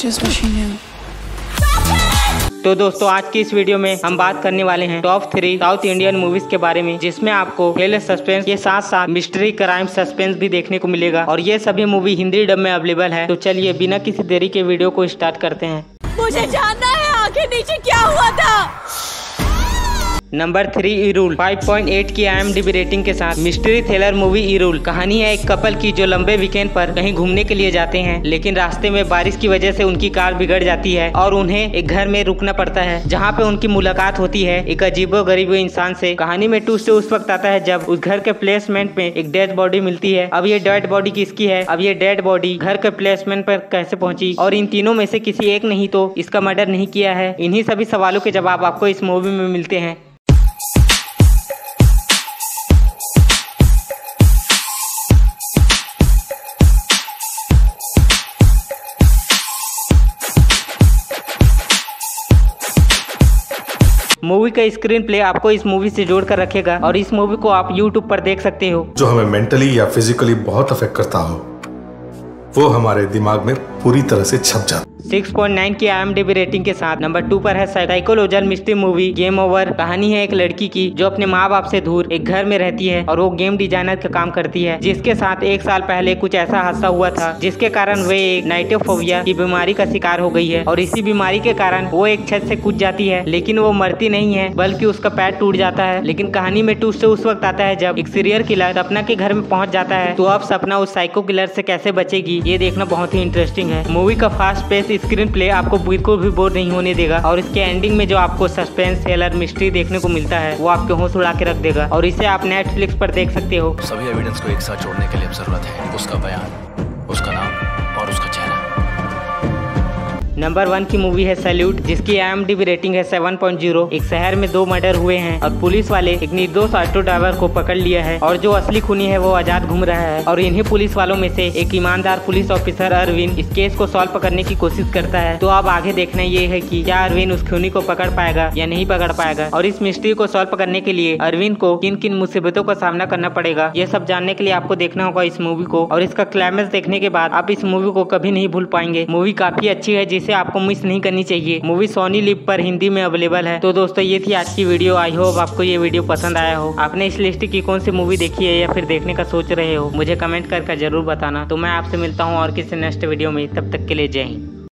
just wish he knew. तो दोस्तों आज की इस वीडियो में हम बात करने वाले हैं top three South Indian movies के बारे में जिसमें आपको थ्रिलर सस्पेंस के साथ साथ मिस्ट्री क्राइम सस्पेंस भी देखने को मिलेगा। और ये सभी मूवी हिंदी डब में अवेलेबल है। तो चलिए बिना किसी देरी के वीडियो को स्टार्ट करते हैं। मुझे जानना है आखिर नीचे नंबर थ्री ई रूल 5.8 की आई रेटिंग के साथ मिस्ट्री थ्रिलर मूवी ई रूल कहानी है एक कपल की जो लंबे वीकेंड पर कहीं घूमने के लिए जाते हैं, लेकिन रास्ते में बारिश की वजह से उनकी कार बिगड़ जाती है और उन्हें एक घर में रुकना पड़ता है, जहाँ पे उनकी मुलाकात होती है। एक अजीबो गरीबो इंसान से कहानी में टूस्ट उस वक्त आता है जब उस घर के प्लेसमेंट में एक डेड बॉडी मिलती है। अब ये डेड बॉडी किसकी है? अब ये डेड बॉडी घर के प्लेसमेंट पर कैसे पहुँची? और इन तीनों में से किसी एक नहीं तो इसका मर्डर नहीं किया है। इन्हीं सभी सवालों के जवाब आपको इस मूवी में मिलते हैं। मूवी का स्क्रीन प्ले आपको इस मूवी से जोड़ कर रखेगा और इस मूवी को आप यूट्यूब पर देख सकते हो। जो हमें मेंटली या फिजिकली बहुत अफेक्ट करता हो, वो हमारे दिमाग में पूरी तरह से छप जाता 6.9 की आई रेटिंग के साथ। नंबर टू पर है psychological mystery movie Game Over. कहानी है एक लड़की की, जो अपने माँ बाप से दूर एक घर में रहती है और वो गेम डिज़ाइनर का काम करती है, जिसके साथ एक साल पहले कुछ ऐसा हादसा हुआ था, जिसके कारण वे एक नाइटोफोबिया की बीमारी का शिकार हो गई है और इसी बीमारी के कारण वो एक छत से कूद जाती है, लेकिन वो मरती नहीं है, बल्कि उसका पैर टूट जाता है। लेकिन कहानी में टूट से उस वक्त आता है जब एक सीरियर किलर सपना के घर में पहुँच जाता है तो अब सपना उस साइको किलर से कैसे बचेगी, ये देखना बहुत ही इंटरेस्टिंग है। मूवी का फास्ट पेस स्क्रीन प्ले आपको बिल्कुल भी बोर नहीं होने देगा। और इसके एंडिंग में जो आपको सस्पेंस थ्रिलर मिस्ट्री देखने को मिलता है, वो आपके होश उड़ा के रख देगा। और इसे आप नेटफ्लिक्स पर देख सकते हो। सभी एविडेंस को एक साथ जोड़ने के लिए ज़रूरत है। उसका बयान, उसका नाम। नंबर वन की मूवी है सैल्यूट, जिसकी एम रेटिंग है 7.0 एक शहर में दो मर्डर हुए हैं और पुलिस वाले एक निर्दोष ऑटो ड्राइवर को पकड़ लिया है और जो असली खूनी है वो आज़ाद घूम रहा है और इन्हीं पुलिस वालों में से एक ईमानदार पुलिस ऑफिसर अरविंद इस केस को सॉल्व करने की कोशिश करता है। तो अब आगे देखना ये है की क्या अरविंद उस खूनी को पकड़ पाएगा या नहीं पकड़ पाएगा और इस मिस्ट्री को सॉल्व करने के लिए अरविंद को किन किन मुसीबतों का सामना करना पड़ेगा, ये सब जानने के लिए आपको देखना होगा इस मूवी को। और इसका क्लाइमेक्स देखने के बाद आप इस मूवी को कभी नहीं भूल पाएँगे। मूवी काफ़ी अच्छी है, जिसे आपको मिस नहीं करनी चाहिए। मूवी सोनी लिप पर हिंदी में अवेलेबल है। तो दोस्तों, ये थी आज की वीडियो आई होप आपको ये वीडियो पसंद आया हो। आपने इस लिस्ट की कौन सी मूवी देखी है या फिर देखने का सोच रहे हो? मुझे कमेंट करके ज़रूर बताना। तो मैं आपसे मिलता हूँ और किसी नेक्स्ट वीडियो में। तब तक के लिए जय हिंद।